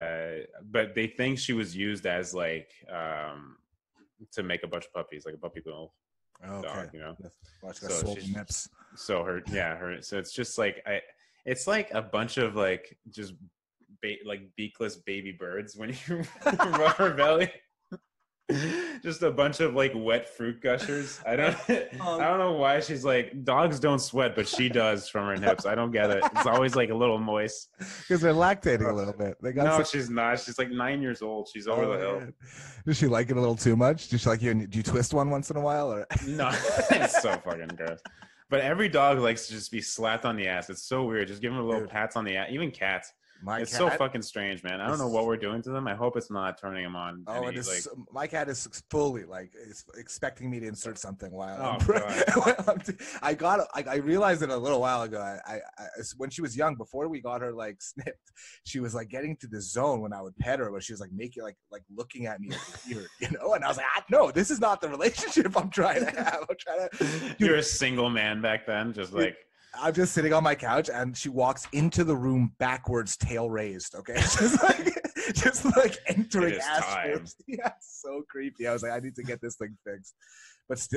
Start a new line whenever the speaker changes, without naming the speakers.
uh, but they think she was used as like um, to make a bunch of puppies, like a puppy mill
Okay.
dog, you know.
Watch
So
swollen
she's-
nips.
So her, yeah, her. So it's just like I, it's like a bunch of like just ba- like beakless baby birds when you rub her belly. just a bunch of like wet fruit gushers. I don't, I don't know why she's like dogs don't sweat, but she does from her hips. I don't get it. It's always like a little moist.
Because they're lactating a little bit. They got
No,
some-
she's not. She's like nine years old. She's over
Oh,
the hill.
man. Does she like it a little too much? Does she like you? Do you twist one once in a while? Or
No, it's so fucking gross. But every dog likes to just be slapped on the ass. It's so weird. Just give them a little
Dude.
pats on the ass. Even cats.
My
it's
cat,
so fucking strange, man. I don't know what we're doing to them. I hope it's not turning them on.
Oh,
any,
it is.
like,
my cat is fully like is expecting me to insert something while
Oh,
I'm, while I'm t- I got. I, I realized it a little while ago. I, I, I when she was young, before we got her like snipped, she was like getting to the zone when I would pet her, but she was like making like like looking at me weird, you know. And I was like, ah, no, this is not the relationship I'm trying to have. I'm trying to.
you're a single man back then, just like
I'm just sitting on my couch, and she walks into the room backwards, tail raised. Okay, just like just like entering
is
ass
time.
Yeah, so creepy. I was like, I need to get this thing fixed, but still.